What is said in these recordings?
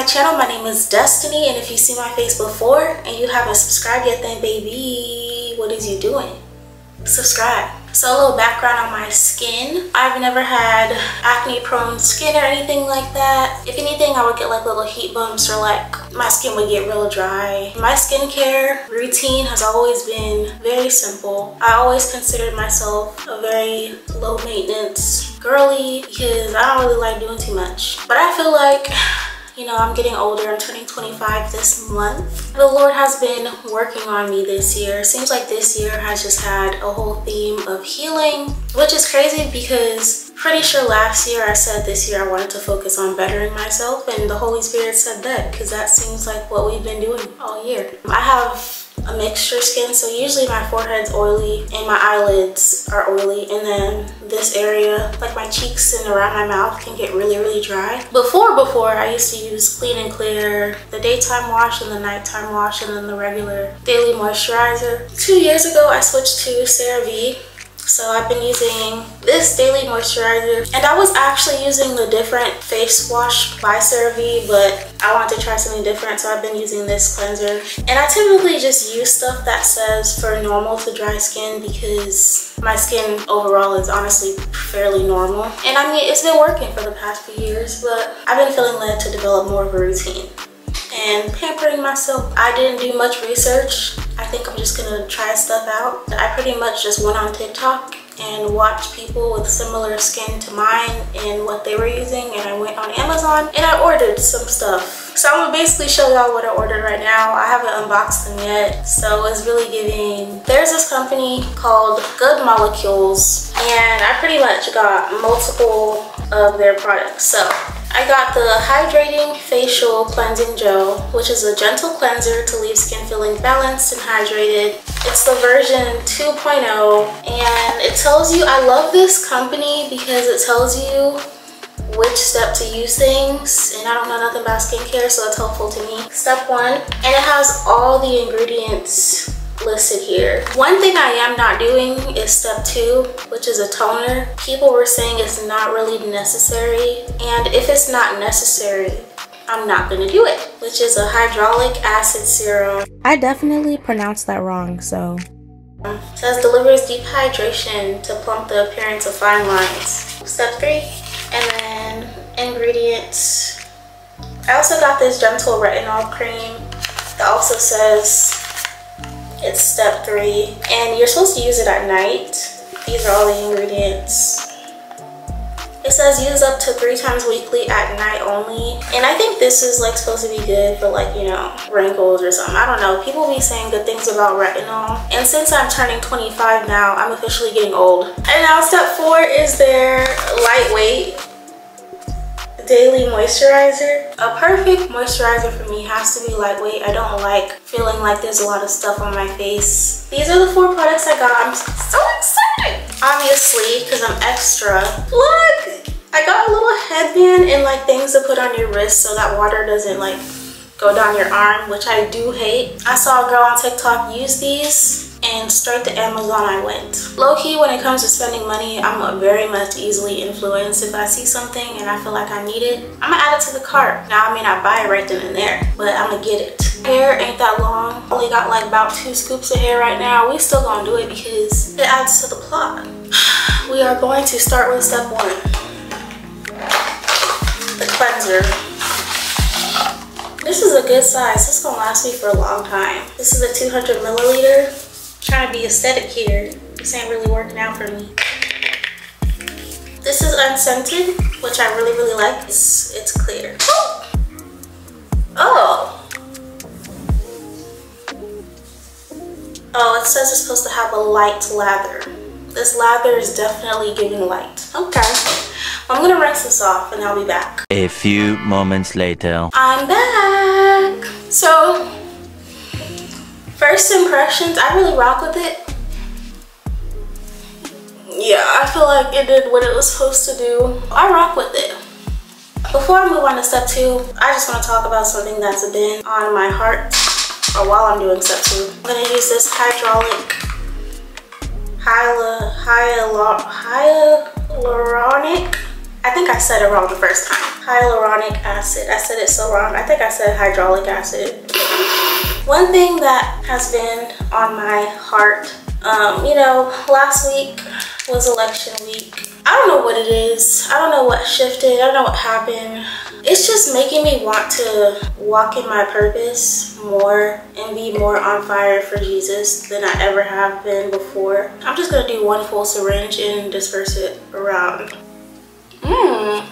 channel. My name is Destiny and if you see my face before and you haven't subscribed yet then baby, what is you doing? Subscribe. So a little background on my skin. I've never had acne prone skin or anything like that. If anything, I would get like little heat bumps or like my skin would get real dry. My skincare routine has always been very simple. I always considered myself a very low maintenance girly because I don't really like doing too much. But I feel like you know, I'm getting older. I'm turning 25 this month. The Lord has been working on me this year. Seems like this year has just had a whole theme of healing, which is crazy because pretty sure last year I said this year I wanted to focus on bettering myself and the Holy Spirit said that because that seems like what we've been doing all year. I have a mixture skin. So usually my forehead's oily and my eyelids are oily. And then this area like my cheeks and around my mouth can get really really dry. Before before i used to use clean and clear the daytime wash and the nighttime wash and then the regular daily moisturizer. Two years ago i switched to CeraVe so I've been using this daily moisturizer and I was actually using the different face wash by CeraVe but I wanted to try something different so I've been using this cleanser. And I typically just use stuff that says for normal to dry skin because my skin overall is honestly fairly normal. And I mean it's been working for the past few years but I've been feeling led to develop more of a routine and pampering myself. I didn't do much research. I think I'm just gonna try stuff out. I pretty much just went on TikTok and watched people with similar skin to mine and what they were using and I went on Amazon and I ordered some stuff. So I'm gonna basically show y'all what I ordered right now. I haven't unboxed them yet so it's really giving. There's this company called Good Molecules and I pretty much got multiple of their products. So I got the Hydrating Facial Cleansing Gel, which is a gentle cleanser to leave skin feeling balanced and hydrated. It's the version 2.0 and it tells you, I love this company because it tells you which step to use things and I don't know nothing about skincare so it's helpful to me. Step one, and it has all the ingredients listed here. One thing I am not doing is step two, which is a toner. People were saying it's not really necessary. And if it's not necessary, I'm not gonna do it, which is a hyaluronic acid serum. I definitely pronounced that wrong, so. It says delivers deep hydration to plump the appearance of fine lines. Step three, and then ingredients. I also got this gentle retinol cream that also says it's step three and you're supposed to use it at night. These are all the ingredients. It says use up to three times weekly at night only. And I think this is like supposed to be good for like, you know, wrinkles or something. I don't know. People be saying good things about retinol. And since I'm turning 25 now, I'm officially getting old. And now step four is their lightweight daily moisturizer. A perfect moisturizer for me has to be lightweight. I don't like feeling like there's a lot of stuff on my face. These are the four products I got. I'm so excited. Obviously, because I'm extra. Look! I got a little headband and like things to put on your wrist so that water doesn't like go down your arm, which I do hate. I saw a girl on TikTok use these and straight to Amazon I went. Low-key, when it comes to spending money, I'm very much easily influenced. If I see something and I feel like I need it, I'm gonna add it to the cart. Now, I may not buy it right then and there, but I'm gonna get it. Hair ain't that long. Only got like about two scoops of hair right now. We still gonna do it because it adds to the plot. We are going to start with step one. The cleanser. This is a good size. This is gonna last me for a long time. This is a 200 milliliter trying to be aesthetic here. This ain't really working out for me. This is unscented, which I really, really like. It's, it's clear. Oh. Oh, it says it's supposed to have a light lather. This lather is definitely giving light. Okay. I'm gonna rinse this off and I'll be back. A few moments later. I'm back. So, First impressions, I really rock with it. Yeah, I feel like it did what it was supposed to do. I rock with it. Before I move on to step two, I just want to talk about something that's been on my heart or while I'm doing step two. I'm going to use this hydraulic hyaluronic I think I said it wrong the first time. Hyaluronic acid. I said it so wrong. I think I said hydraulic acid. One thing that has been on my heart, um, you know, last week was election week. I don't know what it is. I don't know what shifted. I don't know what happened. It's just making me want to walk in my purpose more and be more on fire for Jesus than I ever have been before. I'm just gonna do one full syringe and disperse it around. Mmm.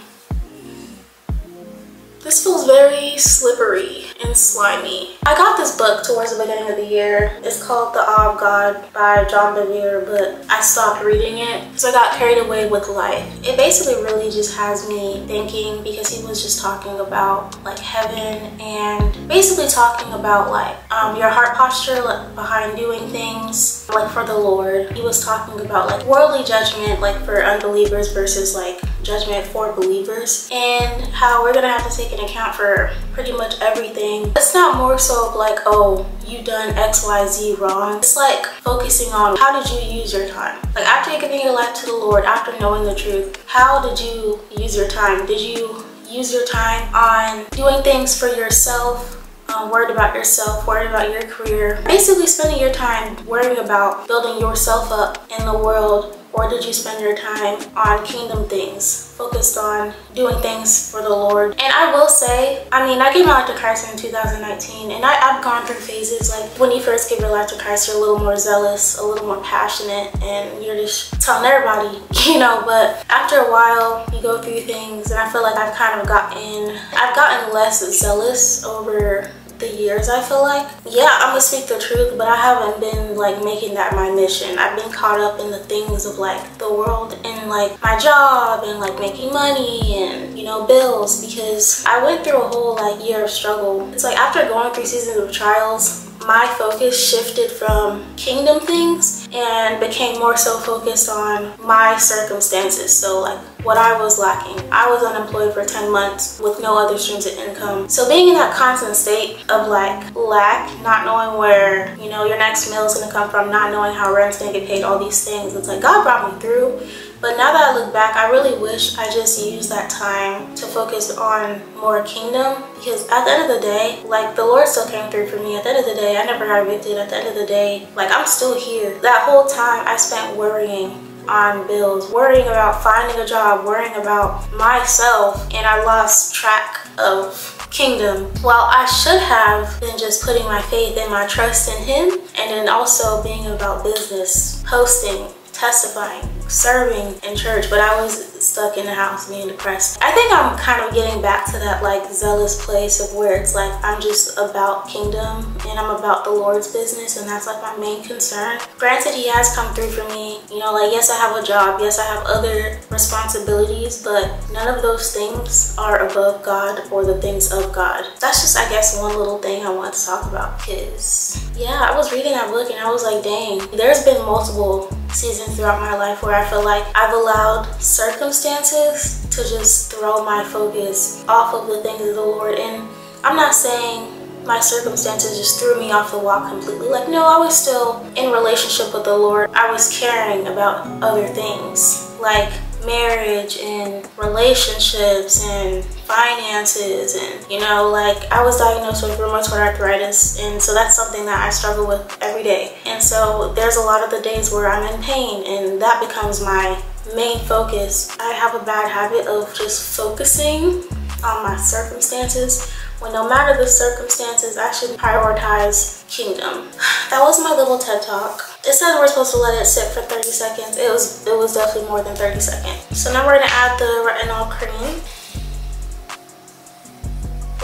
This feels very slippery and slimy. I got this book towards the beginning of the year. It's called The Awe of God by John Bevere, but I stopped reading it because I got carried away with life. It basically really just has me thinking because he was just talking about like heaven and basically talking about like um, your heart posture like, behind doing things like for the Lord. He was talking about like worldly judgment like for unbelievers versus like judgment for believers and how we're gonna have to take an account for pretty much everything. It's not more so like, oh, you done XYZ wrong. It's like focusing on how did you use your time? Like after giving your life to the Lord, after knowing the truth, how did you use your time? Did you use your time on doing things for yourself um, worried about yourself, worried about your career. Basically spending your time worrying about building yourself up in the world or did you spend your time on kingdom things, focused on doing things for the Lord? And I will say, I mean, I gave my life to Christ in 2019, and I, have gone through phases. Like when you first give your life to Christ, you're a little more zealous, a little more passionate, and you're just telling everybody, you know. But after a while, you go through things, and I feel like I've kind of gotten, I've gotten less zealous over the years I feel like. Yeah, I'm gonna speak the truth, but I haven't been like making that my mission. I've been caught up in the things of like the world and like my job and like making money and you know bills because I went through a whole like year of struggle. It's like after going through seasons of trials, my focus shifted from kingdom things and became more so focused on my circumstances. So like what I was lacking. I was unemployed for 10 months with no other streams of income. So being in that constant state of like lack, not knowing where, you know, your next meal is gonna come from, not knowing how rent's gonna get paid, all these things. It's like God brought me through but now that I look back, I really wish I just used that time to focus on more kingdom because at the end of the day, like the Lord still came through for me. At the end of the day, I never got evicted. At the end of the day, like I'm still here. That whole time I spent worrying on bills, worrying about finding a job, worrying about myself, and I lost track of kingdom. While I should have been just putting my faith and my trust in him and then also being about business, posting, testifying, serving in church, but I was stuck in the house being depressed. I think I'm kind of getting back to that like zealous place of where it's like I'm just about kingdom and I'm about the Lord's business and that's like my main concern. Granted, he has come through for me. You know, like yes, I have a job. Yes, I have other responsibilities, but none of those things are above God or the things of God. That's just, I guess, one little thing I want to talk about because yeah, I was reading that book and I was like, dang, there's been multiple seasons throughout my life where I feel like I've allowed circumstances to just throw my focus off of the things of the Lord. And I'm not saying my circumstances just threw me off the wall completely. Like, no, I was still in relationship with the Lord. I was caring about other things like marriage and relationships and finances and you know like I was diagnosed with rheumatoid arthritis and so that's something that I struggle with every day and so there's a lot of the days where I'm in pain and that becomes my main focus. I have a bad habit of just focusing on my circumstances when no matter the circumstances I should prioritize kingdom. That was my little TED talk. It said we're supposed to let it sit for 30 seconds. It was it was definitely more than 30 seconds. So now we're gonna add the retinol cream.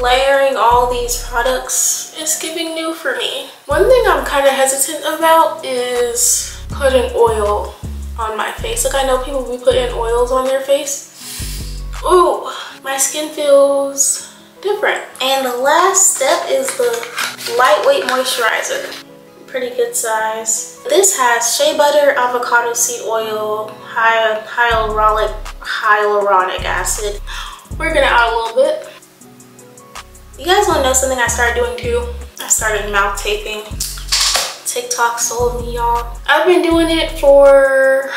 Layering all these products is giving new for me. One thing I'm kind of hesitant about is putting oil on my face. Like I know people be putting oils on their face. Ooh, my skin feels different. And the last step is the lightweight moisturizer pretty good size. This has shea butter, avocado seed oil, hy hyaluronic, hyaluronic acid. We're gonna add a little bit. You guys wanna know something I started doing too? I started mouth taping. TikTok sold me y'all. I've been doing it for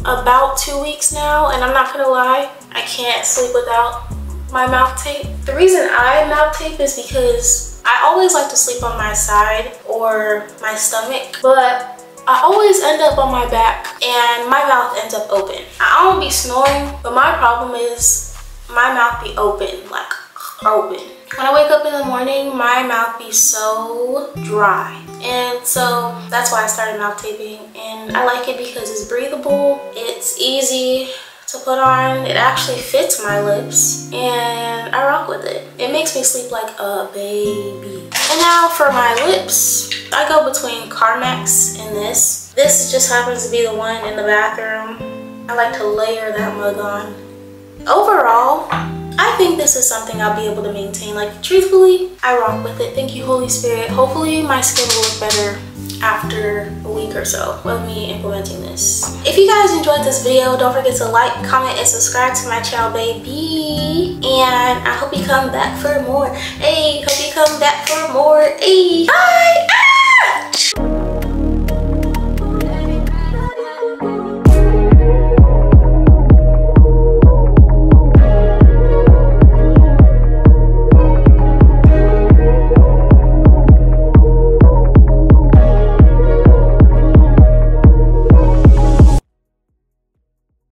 about two weeks now and I'm not gonna lie, I can't sleep without my mouth tape. The reason I mouth tape is because I always like to sleep on my side or my stomach, but I always end up on my back and my mouth ends up open. I don't be snoring, but my problem is my mouth be open, like open. When I wake up in the morning, my mouth be so dry. And so that's why I started mouth taping. And I like it because it's breathable, it's easy to put on. It actually fits my lips and I rock with it. It makes me sleep like a baby. And now for my lips, I go between Carmex and this. This just happens to be the one in the bathroom. I like to layer that mug on. Overall, I think this is something I'll be able to maintain. Like, truthfully, I rock with it. Thank you, Holy Spirit. Hopefully, my skin will look better after a week or so of me implementing this. If you guys enjoyed this video, don't forget to like, comment, and subscribe to my channel, baby. And I hope you come back for more. Hey, hope you come back for more. Hey!